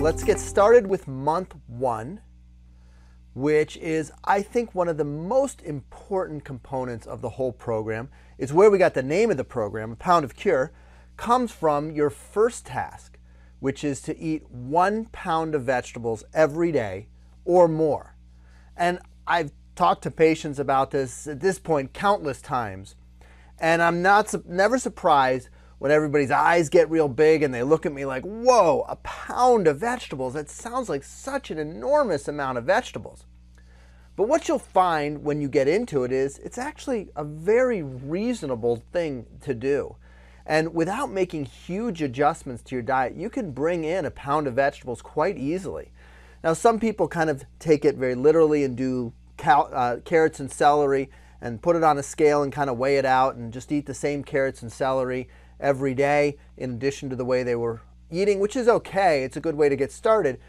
let's get started with month one, which is, I think, one of the most important components of the whole program. It's where we got the name of the program, A Pound of Cure, comes from your first task, which is to eat one pound of vegetables every day or more. And I've talked to patients about this at this point countless times, and I'm not never surprised when everybody's eyes get real big and they look at me like, whoa, a pound of vegetables. That sounds like such an enormous amount of vegetables. But what you'll find when you get into it is it's actually a very reasonable thing to do. And without making huge adjustments to your diet, you can bring in a pound of vegetables quite easily. Now, some people kind of take it very literally and do cal- uh, carrots and celery and put it on a scale and kind of weigh it out and just eat the same carrots and celery every day in addition to the way they were eating, which is okay. It's a good way to get started.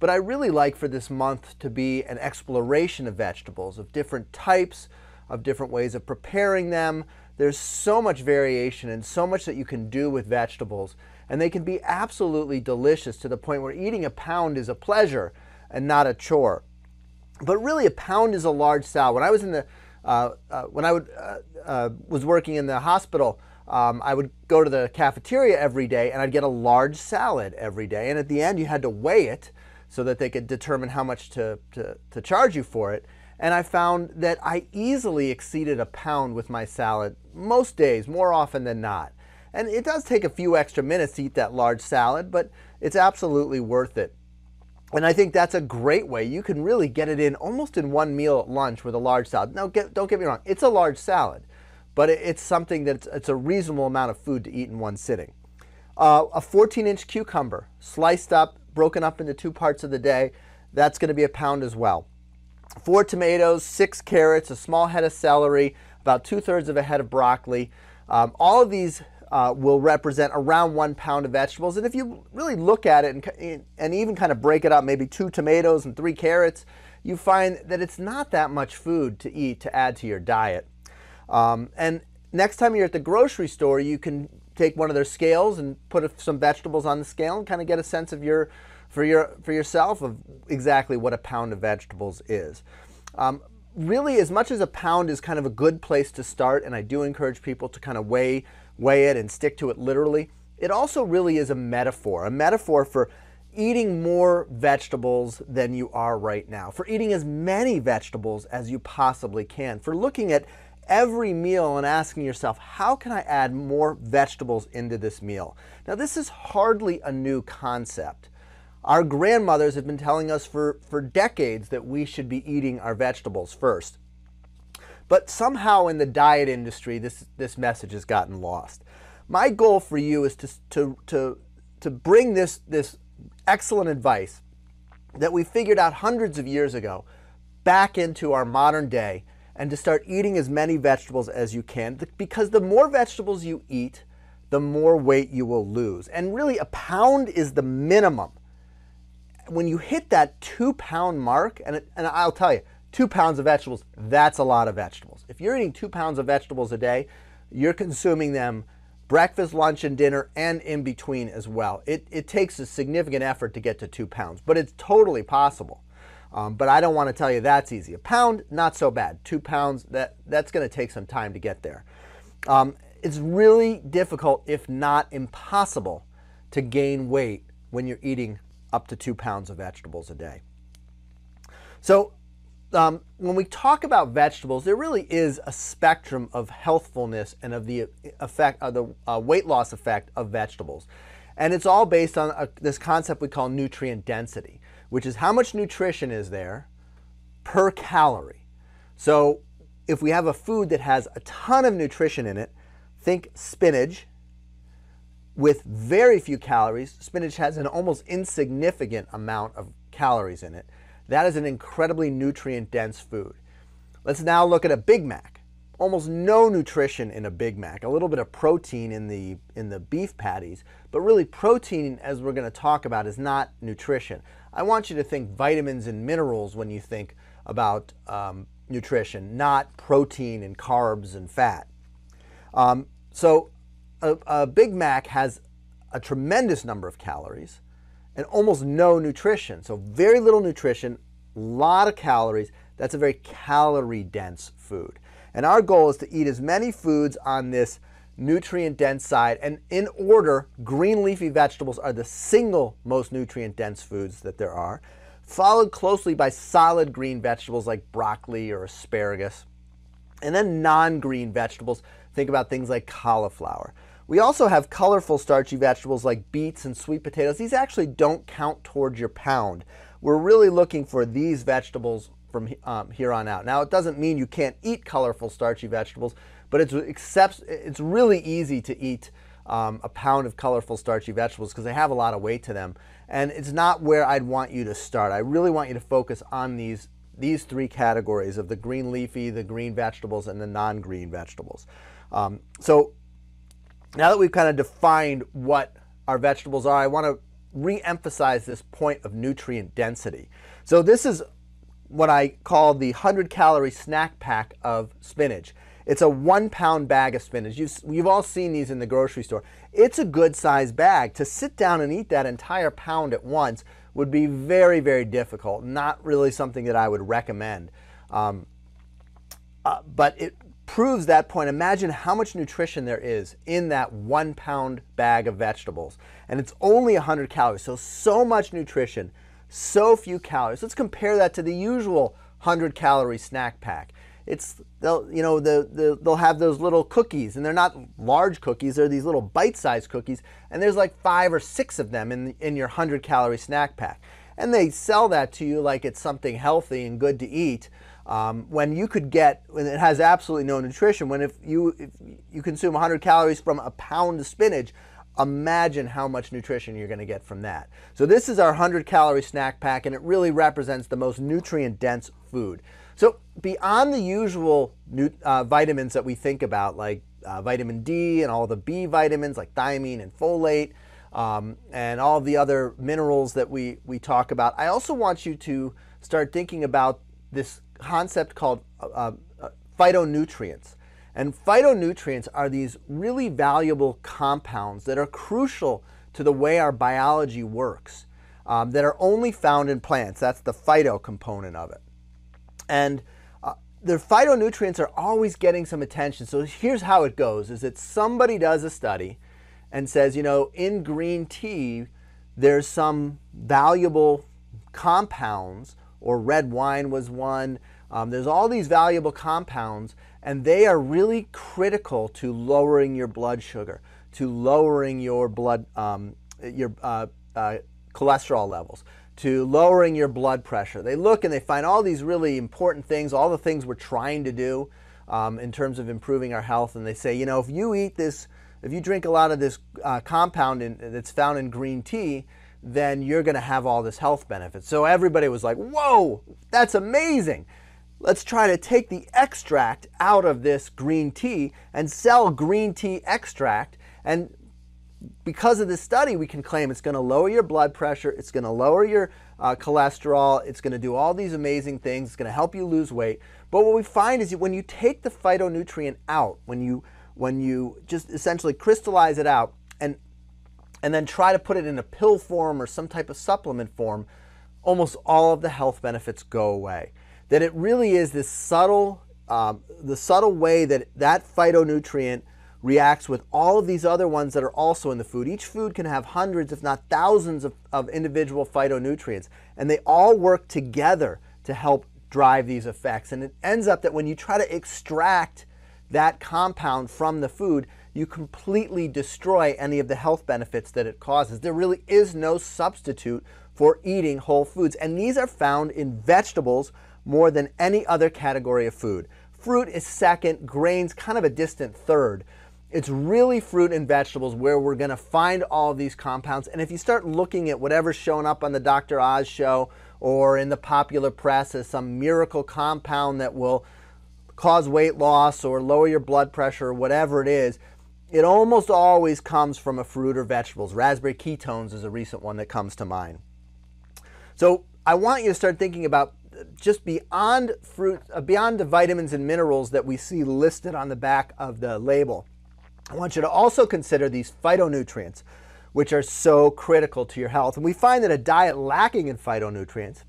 But I really like for this month to be an exploration of vegetables, of different types, of different ways of preparing them. There's so much variation and so much that you can do with vegetables. And they can be absolutely delicious to the point where eating a pound is a pleasure and not a chore. But really, a pound is a large salad. When I was in the uh, uh, when I would, uh, uh was working in the hospital, um, I would go to the cafeteria every day and I'd get a large salad every day. And at the end, you had to weigh it so that they could determine how much to, to, to charge you for it. And I found that I easily exceeded a pound with my salad most days, more often than not. And it does take a few extra minutes to eat that large salad, but it's absolutely worth it. And I think that's a great way. You can really get it in almost in one meal at lunch with a large salad. Now, get, don't get me wrong, it's a large salad but it's something that's it's a reasonable amount of food to eat in one sitting. Uh, a 14 inch cucumber, sliced up, broken up into two parts of the day, that's going to be a pound as well. Four tomatoes, six carrots, a small head of celery, about two thirds of a head of broccoli. Um, all of these uh, will represent around one pound of vegetables. And if you really look at it and, and even kind of break it up, maybe two tomatoes and three carrots, you find that it's not that much food to eat to add to your diet. Um, and next time you're at the grocery store, you can take one of their scales and put some vegetables on the scale and kind of get a sense of your for your for yourself of exactly what a pound of vegetables is. Um, really, as much as a pound is kind of a good place to start, and I do encourage people to kind of weigh weigh it and stick to it literally. It also really is a metaphor, a metaphor for eating more vegetables than you are right now, for eating as many vegetables as you possibly can, for looking at every meal and asking yourself, how can I add more vegetables into this meal? Now, this is hardly a new concept. Our grandmothers have been telling us for, for decades that we should be eating our vegetables first. But somehow in the diet industry, this, this message has gotten lost. My goal for you is to, to, to, to bring this, this excellent advice that we figured out hundreds of years ago back into our modern day and to start eating as many vegetables as you can because the more vegetables you eat, the more weight you will lose. And really, a pound is the minimum. When you hit that two pound mark, and, it, and I'll tell you, two pounds of vegetables, that's a lot of vegetables. If you're eating two pounds of vegetables a day, you're consuming them breakfast, lunch, and dinner, and in between as well. It, it takes a significant effort to get to two pounds, but it's totally possible. Um, but I don't want to tell you that's easy. A pound, not so bad. Two pounds, that, that's going to take some time to get there. Um, it's really difficult, if not impossible, to gain weight when you're eating up to two pounds of vegetables a day. So, um, when we talk about vegetables, there really is a spectrum of healthfulness and of the effect, of the uh, weight loss effect of vegetables, and it's all based on a, this concept we call nutrient density which is how much nutrition is there per calorie. So if we have a food that has a ton of nutrition in it, think spinach with very few calories. Spinach has an almost insignificant amount of calories in it. That is an incredibly nutrient dense food. Let's now look at a Big Mac almost no nutrition in a Big Mac, a little bit of protein in the in the beef patties, but really protein as we're going to talk about is not nutrition. I want you to think vitamins and minerals when you think about um, nutrition, not protein and carbs and fat. Um, so a, a Big Mac has a tremendous number of calories and almost no nutrition. So very little nutrition, a lot of calories. That's a very calorie dense food. And our goal is to eat as many foods on this nutrient dense side. And in order, green leafy vegetables are the single most nutrient dense foods that there are, followed closely by solid green vegetables like broccoli or asparagus. And then non green vegetables, think about things like cauliflower. We also have colorful starchy vegetables like beets and sweet potatoes. These actually don't count towards your pound. We're really looking for these vegetables from um, here on out. Now, it doesn't mean you can't eat colorful starchy vegetables, but it's, accepts, it's really easy to eat um, a pound of colorful starchy vegetables because they have a lot of weight to them. And it's not where I'd want you to start. I really want you to focus on these, these three categories of the green leafy, the green vegetables, and the non-green vegetables. Um, so now that we've kind of defined what our vegetables are, I want to re-emphasize this point of nutrient density. So this is what I call the 100 calorie snack pack of spinach. It's a one pound bag of spinach. You've, you've all seen these in the grocery store. It's a good size bag. To sit down and eat that entire pound at once would be very, very difficult. Not really something that I would recommend. Um, uh, but it proves that point. Imagine how much nutrition there is in that one pound bag of vegetables. And it's only 100 calories. So, so much nutrition, so few calories. Let's compare that to the usual 100 calorie snack pack. It's they'll you know the, the they'll have those little cookies and they're not large cookies they're these little bite-sized cookies and there's like five or six of them in in your 100 calorie snack pack. And they sell that to you like it's something healthy and good to eat um, when you could get when it has absolutely no nutrition when if you if you consume 100 calories from a pound of spinach imagine how much nutrition you're going to get from that. So this is our 100 calorie snack pack and it really represents the most nutrient dense food so beyond the usual uh, vitamins that we think about like uh, vitamin d and all the b vitamins like thiamine and folate um, and all the other minerals that we, we talk about i also want you to start thinking about this concept called uh, uh, phytonutrients. And phytonutrients are these really valuable compounds that are crucial to the way our biology works, um, that are only found in plants. That's the phyto component of it. And uh, the phytonutrients are always getting some attention. So here's how it goes, is that somebody does a study and says, you know, in green tea, there's some valuable compounds or red wine was one. Um, there's all these valuable compounds, and they are really critical to lowering your blood sugar, to lowering your blood, um, your uh, uh, cholesterol levels, to lowering your blood pressure. They look and they find all these really important things, all the things we're trying to do um, in terms of improving our health, and they say, you know, if you eat this, if you drink a lot of this uh, compound in, that's found in green tea, then you're going to have all this health benefit. So everybody was like, whoa, that's amazing. Let's try to take the extract out of this green tea and sell green tea extract. And because of this study, we can claim it's going to lower your blood pressure, it's going to lower your uh, cholesterol, it's going to do all these amazing things, it's going to help you lose weight. But what we find is when you take the phytonutrient out, when you when you just essentially crystallize it out, and and then try to put it in a pill form or some type of supplement form, almost all of the health benefits go away. That it really is this subtle, um, the subtle way that that phytonutrient reacts with all of these other ones that are also in the food. Each food can have hundreds, if not thousands, of, of individual phytonutrients, and they all work together to help drive these effects. And it ends up that when you try to extract that compound from the food, you completely destroy any of the health benefits that it causes. There really is no substitute for eating whole foods, and these are found in vegetables more than any other category of food. Fruit is second, grains kind of a distant third. It's really fruit and vegetables where we're going to find all these compounds. And if you start looking at whatever's showing up on the Dr. Oz show or in the popular press as some miracle compound that will cause weight loss or lower your blood pressure or whatever it is, it almost always comes from a fruit or vegetables. Raspberry ketones is a recent one that comes to mind. So I want you to start thinking about just beyond fruit, uh, beyond the vitamins and minerals that we see listed on the back of the label. I want you to also consider these phytonutrients, which are so critical to your health. And we find that a diet lacking in phytonutrients,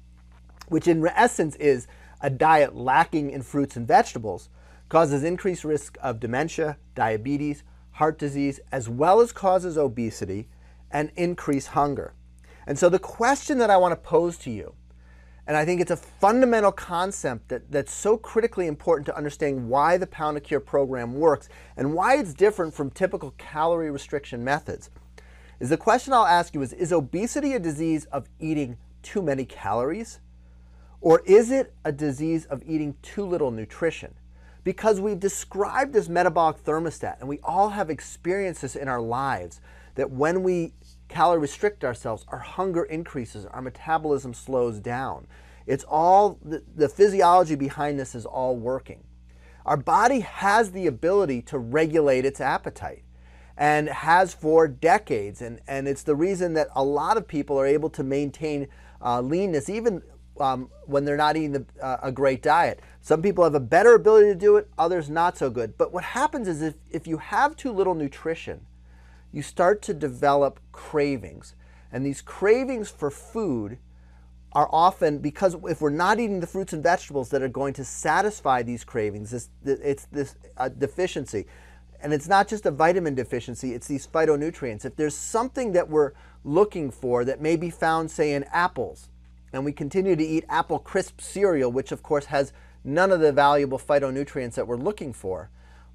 which in essence is a diet lacking in fruits and vegetables, causes increased risk of dementia, diabetes, heart disease, as well as causes obesity and increased hunger. And so the question that I want to pose to you, and I think it's a fundamental concept that, that's so critically important to understanding why the Pound of Cure program works and why it's different from typical calorie restriction methods, is the question I'll ask you is, is obesity a disease of eating too many calories? Or is it a disease of eating too little nutrition? Because we've described this metabolic thermostat, and we all have experienced this in our lives, that when we calorie restrict ourselves, our hunger increases, our metabolism slows down. It's all, the, the physiology behind this is all working. Our body has the ability to regulate its appetite and has for decades. And, and it's the reason that a lot of people are able to maintain uh, leanness even um, when they're not eating the, uh, a great diet. Some people have a better ability to do it, others not so good. But what happens is if, if you have too little nutrition, you start to develop cravings. And these cravings for food are often because if we're not eating the fruits and vegetables that are going to satisfy these cravings, this, it's this uh, deficiency. And it's not just a vitamin deficiency, it's these phytonutrients. If there's something that we're looking for that may be found, say, in apples, and we continue to eat apple crisp cereal, which of course has none of the valuable phytonutrients that we're looking for,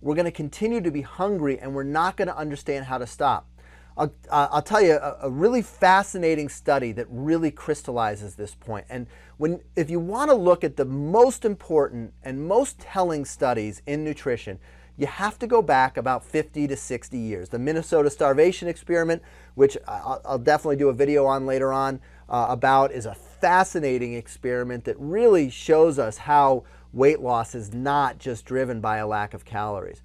we're going to continue to be hungry and we're not going to understand how to stop. I'll, I'll tell you a, a, really fascinating study that really crystallizes this point. And when, if you want to look at the most important and most telling studies in nutrition, you have to go back about 50 to 60 years. The Minnesota Starvation Experiment, which I'll, I'll definitely do a video on later on uh, about, is a fascinating experiment that really shows us how weight loss is not just driven by a lack of calories.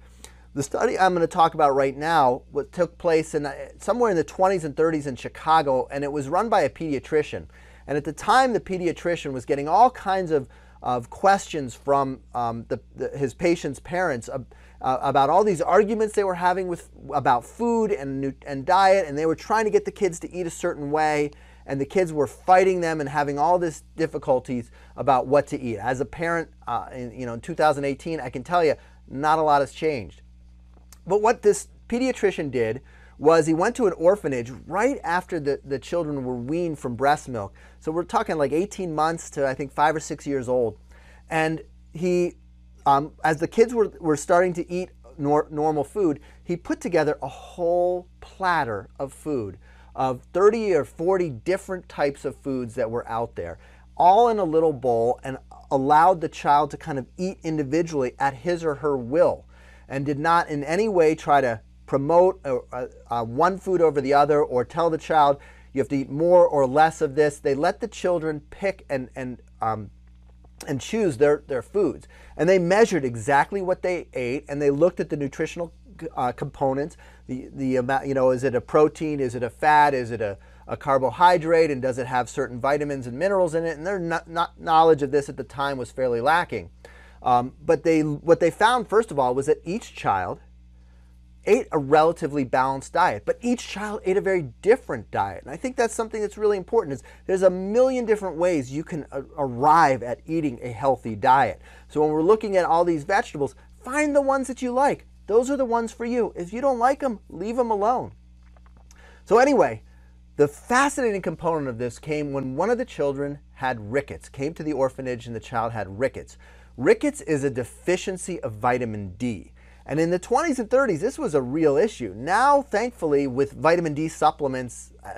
The study I'm going to talk about right now what took place in somewhere in the 20s and 30s in Chicago, and it was run by a pediatrician. And at the time, the pediatrician was getting all kinds of, of questions from um, the, the, his patients' parents uh, uh, about all these arguments they were having with about food and, and diet, and they were trying to get the kids to eat a certain way and the kids were fighting them and having all this difficulties about what to eat. As a parent, uh, in, you know, in 2018, I can tell you, not a lot has changed. But what this pediatrician did was he went to an orphanage right after the, the children were weaned from breast milk. So we're talking like 18 months to I think five or six years old. And he, um, as the kids were, were starting to eat nor normal food, he put together a whole platter of food of 30 or 40 different types of foods that were out there, all in a little bowl, and allowed the child to kind of eat individually at his or her will, and did not in any way try to promote a, a, a one food over the other or tell the child you have to eat more or less of this. They let the children pick and, and um, and choose their, their foods. And they measured exactly what they ate and they looked at the nutritional uh, components. The, the amount, you know, is it a protein? Is it a fat? Is it a, a carbohydrate? And does it have certain vitamins and minerals in it? And their not, not knowledge of this at the time was fairly lacking. Um, but they, what they found, first of all, was that each child ate a relatively balanced diet, but each child ate a very different diet. And I think that's something that's really important is there's a million different ways you can a- arrive at eating a healthy diet. So when we're looking at all these vegetables, find the ones that you like. Those are the ones for you. If you don't like them, leave them alone. So, anyway, the fascinating component of this came when one of the children had rickets, came to the orphanage, and the child had rickets. Rickets is a deficiency of vitamin D. And in the 20s and 30s, this was a real issue. Now, thankfully, with vitamin D supplements uh,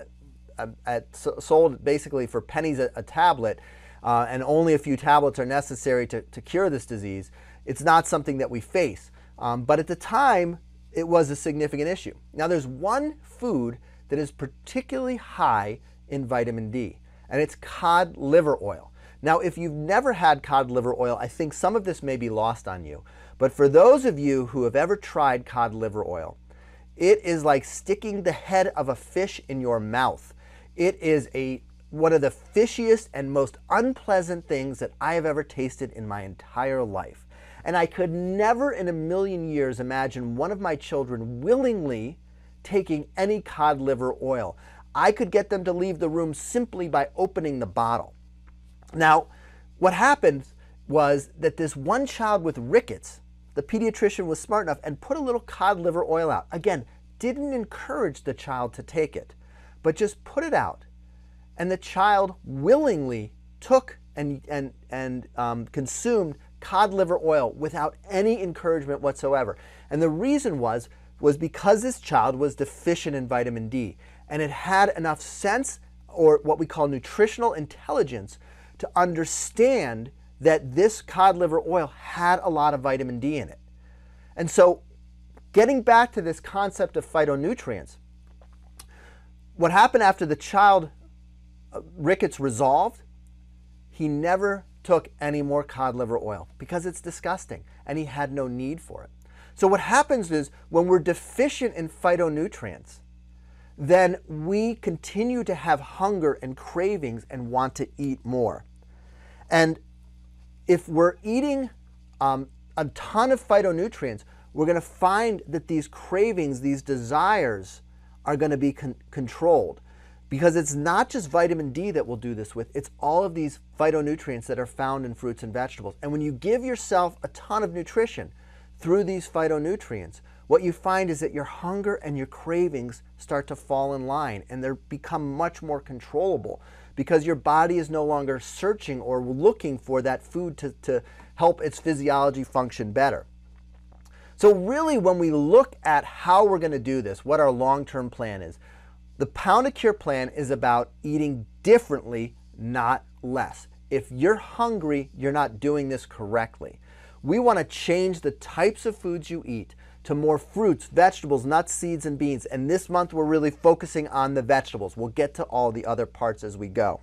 uh, uh, at, at, sold basically for pennies a, a tablet, uh, and only a few tablets are necessary to, to cure this disease, it's not something that we face. Um, but at the time, it was a significant issue. Now, there's one food that is particularly high in vitamin D, and it's cod liver oil. Now, if you've never had cod liver oil, I think some of this may be lost on you. But for those of you who have ever tried cod liver oil, it is like sticking the head of a fish in your mouth. It is a one of the fishiest and most unpleasant things that I have ever tasted in my entire life. And I could never in a million years imagine one of my children willingly taking any cod liver oil. I could get them to leave the room simply by opening the bottle. Now, what happened was that this one child with rickets, the pediatrician was smart enough and put a little cod liver oil out. Again, didn't encourage the child to take it, but just put it out. And the child willingly took and, and, and um, consumed cod liver oil without any encouragement whatsoever. And the reason was, was because this child was deficient in vitamin D and it had enough sense or what we call nutritional intelligence to understand that this cod liver oil had a lot of vitamin D in it. And so, getting back to this concept of phytonutrients, what happened after the child uh, rickets resolved, he never took any more cod liver oil because it's disgusting and he had no need for it. So, what happens is when we're deficient in phytonutrients, then we continue to have hunger and cravings and want to eat more. And if we're eating um, a ton of phytonutrients, we're going to find that these cravings, these desires, are going to be con- controlled because it's not just vitamin D that will do this with, it's all of these phytonutrients that are found in fruits and vegetables. And when you give yourself a ton of nutrition through these phytonutrients, what you find is that your hunger and your cravings start to fall in line and they become much more controllable because your body is no longer searching or looking for that food to, to help its physiology function better. So, really, when we look at how we're going to do this, what our long term plan is, the Pound of Cure plan is about eating differently, not less. If you're hungry, you're not doing this correctly. We want to change the types of foods you eat to more fruits, vegetables, nuts, seeds, and beans. And this month we're really focusing on the vegetables. We'll get to all the other parts as we go.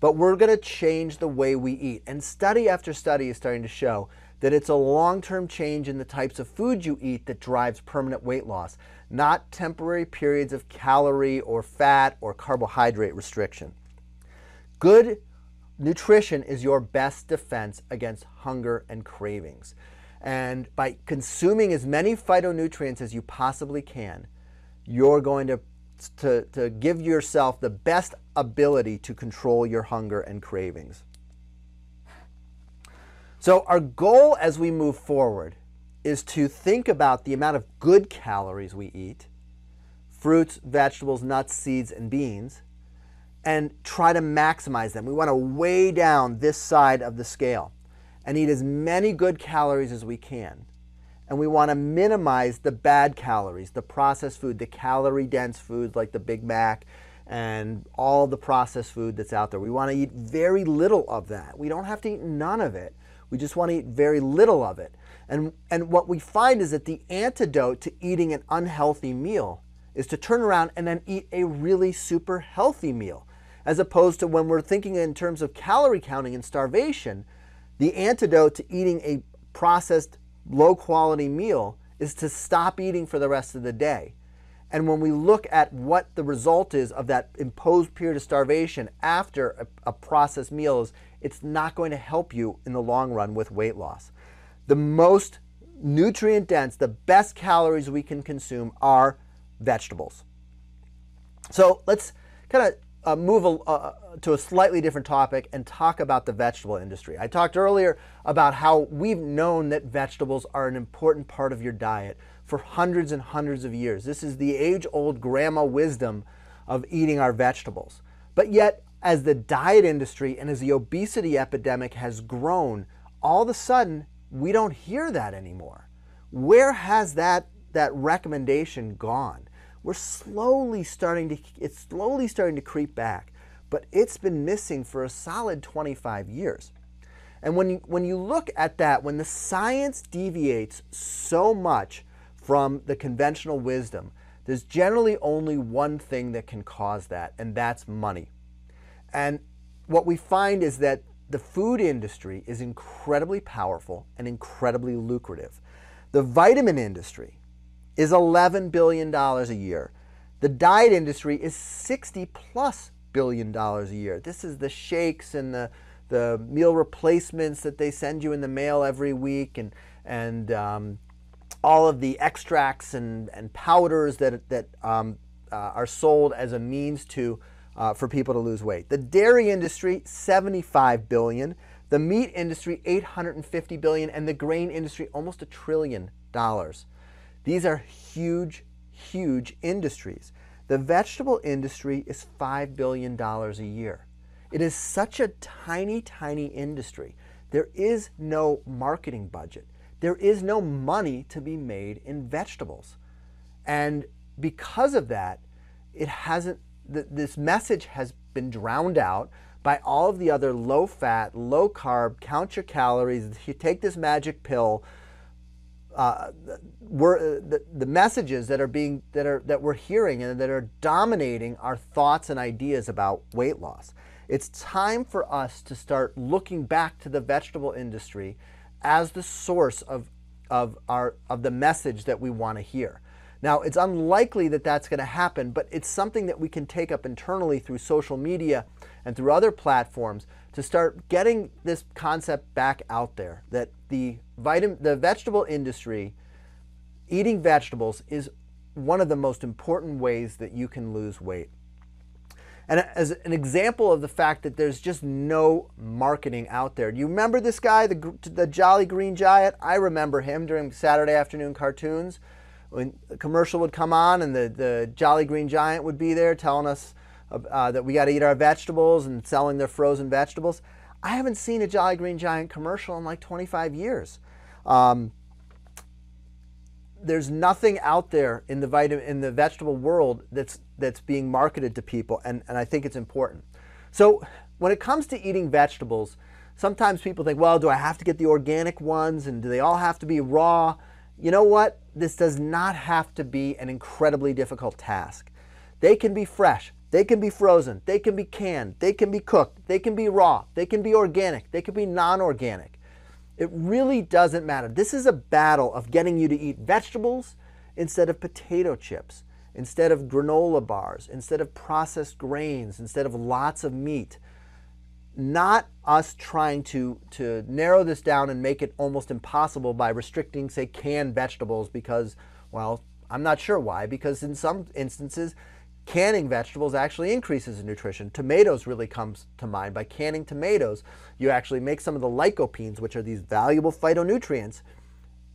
But we're going to change the way we eat. And study after study is starting to show that it's a long term change in the types of food you eat that drives permanent weight loss, not temporary periods of calorie or fat or carbohydrate restriction. Good nutrition is your best defense against hunger and cravings. And by consuming as many phytonutrients as you possibly can, you're going to, to, to give yourself the best ability to control your hunger and cravings. So, our goal as we move forward is to think about the amount of good calories we eat fruits, vegetables, nuts, seeds, and beans and try to maximize them. We want to weigh down this side of the scale and eat as many good calories as we can. And we want to minimize the bad calories, the processed food, the calorie dense foods like the Big Mac and all the processed food that's out there. We want to eat very little of that. We don't have to eat none of it. We just want to eat very little of it. And, and what we find is that the antidote to eating an unhealthy meal is to turn around and then eat a really super healthy meal. As opposed to when we're thinking in terms of calorie counting and starvation, the antidote to eating a processed, low quality meal is to stop eating for the rest of the day. And when we look at what the result is of that imposed period of starvation after a, a, processed meal is, it's not going to help you in the long run with weight loss. The most nutrient dense, the best calories we can consume are vegetables. So let's kind of uh, move a, uh, to a slightly different topic and talk about the vegetable industry. I talked earlier about how we've known that vegetables are an important part of your diet for hundreds and hundreds of years. This is the age old grandma wisdom of eating our vegetables. But yet, as the diet industry and as the obesity epidemic has grown, all of a sudden we don't hear that anymore. Where has that, that recommendation gone? we're slowly starting to it's slowly starting to creep back but it's been missing for a solid 25 years and when you when you look at that when the science deviates so much from the conventional wisdom there's generally only one thing that can cause that and that's money and what we find is that the food industry is incredibly powerful and incredibly lucrative the vitamin industry is $11 billion a year. The diet industry is 60 plus billion dollars a year. This is the shakes and the, the meal replacements that they send you in the mail every week and, and um, all of the extracts and, and powders that, that um, uh, are sold as a means to uh, for people to lose weight. The dairy industry, 75 billion. The meat industry, 850 billion, and the grain industry, almost a trillion dollars. These are huge, huge industries. The vegetable industry is $5 billion a year. It is such a tiny, tiny industry. There is no marketing budget. There is no money to be made in vegetables. And because of that, it hasn't, this message has been drowned out by all of the other low fat, low carb, count your calories, you take this magic pill. Uh, we're, the, the messages that are being that are that we're hearing and that are dominating our thoughts and ideas about weight loss. It's time for us to start looking back to the vegetable industry as the source of of our of the message that we want to hear. Now, it's unlikely that that's going to happen, but it's something that we can take up internally through social media and through other platforms to start getting this concept back out there that the vitamin the vegetable industry eating vegetables is one of the most important ways that you can lose weight. And as an example of the fact that there's just no marketing out there. Do you remember this guy, the, the Jolly Green Giant? I remember him during Saturday afternoon cartoons when a commercial would come on and the, the Jolly Green Giant would be there telling us uh, that we got to eat our vegetables and selling their frozen vegetables. I haven't seen a Jolly Green Giant commercial in like 25 years. Um, there's nothing out there in the vitamin in the vegetable world that's that's being marketed to people, and, and I think it's important. So when it comes to eating vegetables, sometimes people think, well, do I have to get the organic ones, and do they all have to be raw? You know what? This does not have to be an incredibly difficult task. They can be fresh, they can be frozen, they can be canned, they can be cooked, they can be raw, they can be organic, they can be non organic. It really doesn't matter. This is a battle of getting you to eat vegetables instead of potato chips, instead of granola bars, instead of processed grains, instead of lots of meat not us trying to, to narrow this down and make it almost impossible by restricting, say, canned vegetables because, well, I'm not sure why, because in some instances, canning vegetables actually increases in nutrition. Tomatoes really comes to mind. By canning tomatoes, you actually make some of the lycopenes, which are these valuable phytonutrients,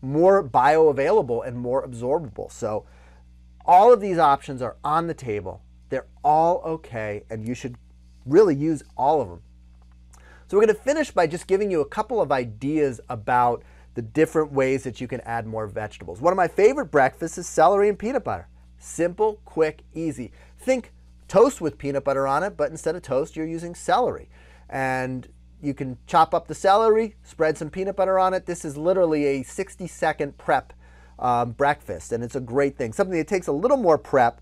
more bioavailable and more absorbable. So all of these options are on the table. They're all okay, and you should really use all of them. So we're going to finish by just giving you a couple of ideas about the different ways that you can add more vegetables. One of my favorite breakfasts is celery and peanut butter. Simple, quick, easy. Think toast with peanut butter on it, but instead of toast, you're using celery. And you can chop up the celery, spread some peanut butter on it. This is literally a 60 second prep um, breakfast, and it's a great thing. Something that takes a little more prep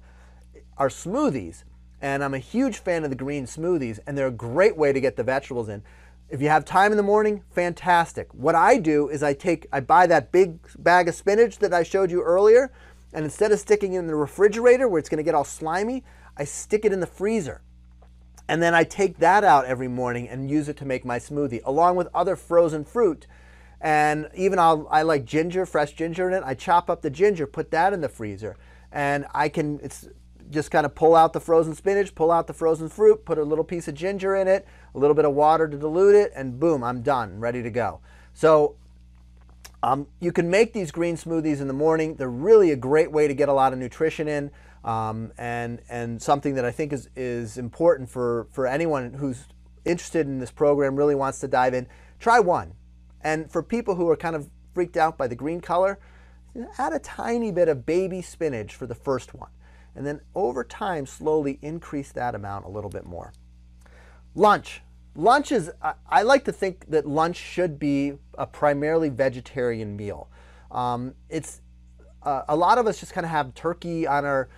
are smoothies and I'm a huge fan of the green smoothies, and they're a great way to get the vegetables in. If you have time in the morning, fantastic. What I do is I take, I buy that big bag of spinach that I showed you earlier, and instead of sticking it in the refrigerator where it's going to get all slimy, I stick it in the freezer. And then I take that out every morning and use it to make my smoothie, along with other frozen fruit. And even I'll, I like ginger, fresh ginger in it. I chop up the ginger, put that in the freezer, and I can. It's just kind of pull out the frozen spinach, pull out the frozen fruit, put a little piece of ginger in it, a little bit of water to dilute it, and boom, I'm done, ready to go. So um, you can make these green smoothies in the morning. They're really a great way to get a lot of nutrition in, um, and and something that I think is is important for for anyone who's interested in this program, really wants to dive in. Try one, and for people who are kind of freaked out by the green color, add a tiny bit of baby spinach for the first one and then over time slowly increase that amount a little bit more. Lunch. Lunch is, I like to think that lunch should be a primarily vegetarian meal. Um, it's uh, a lot of us just kind of have turkey on our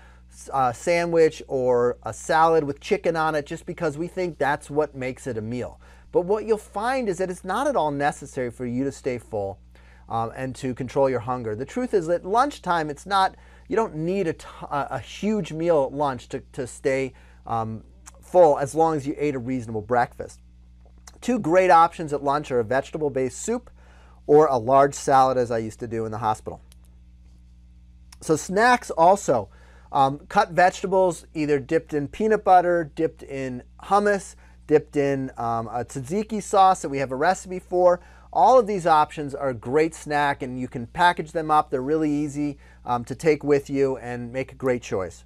uh, sandwich or a salad with chicken on it just because we think that's what makes it a meal. But what you'll find is that it's not at all necessary for you to stay full um, and to control your hunger. The truth is that lunchtime, it's not you don't need a, a huge meal at lunch to, to stay um, full as long as you ate a reasonable breakfast. Two great options at lunch are a vegetable based soup or a large salad, as I used to do in the hospital. So snacks also. Um, cut vegetables either dipped in peanut butter, dipped in hummus, dipped in um, a tzatziki sauce that we have a recipe for. All of these options are a great snack and you can package them up. They're really easy um, to take with you and make a great choice.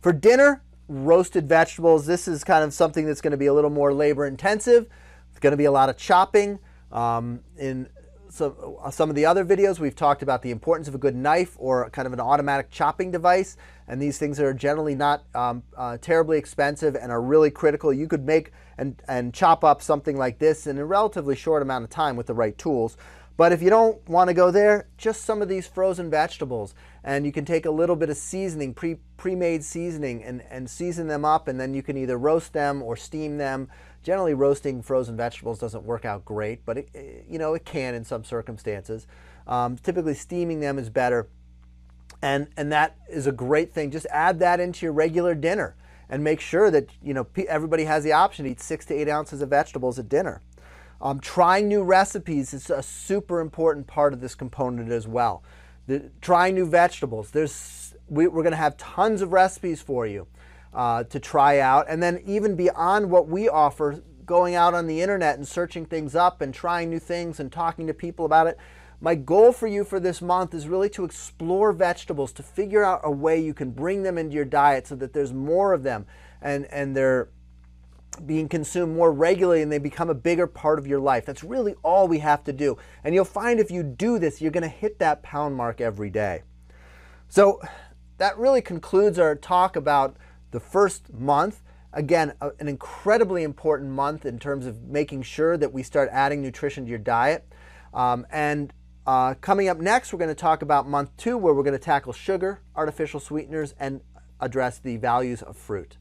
For dinner, roasted vegetables. This is kind of something that's going to be a little more labor intensive. It's going to be a lot of chopping. Um, in some, uh, some of the other videos, we've talked about the importance of a good knife or kind of an automatic chopping device. And these things are generally not um, uh, terribly expensive and are really critical. You could make and, and chop up something like this in a relatively short amount of time with the right tools. But if you don't want to go there, just some of these frozen vegetables. And you can take a little bit of seasoning, pre, pre-made seasoning, and, and season them up, and then you can either roast them or steam them. Generally, roasting frozen vegetables doesn't work out great, but it, you know, it can in some circumstances. Um, typically, steaming them is better. And, and that is a great thing. Just add that into your regular dinner and make sure that you know everybody has the option to eat six to eight ounces of vegetables at dinner. Um, trying new recipes is a super important part of this component as well. The, trying new vegetables. There's, we, are going to have tons of recipes for you uh, to try out. And then even beyond what we offer, going out on the internet and searching things up and trying new things and talking to people about it. My goal for you for this month is really to explore vegetables, to figure out a way you can bring them into your diet so that there's more of them and, and they're being consumed more regularly and they become a bigger part of your life. That's really all we have to do. And you'll find if you do this, you're going to hit that pound mark every day. So that really concludes our talk about the first month. Again, an incredibly important month in terms of making sure that we start adding nutrition to your diet. Um, and uh, coming up next, we're going to talk about month two, where we're going to tackle sugar, artificial sweeteners, and address the values of fruit.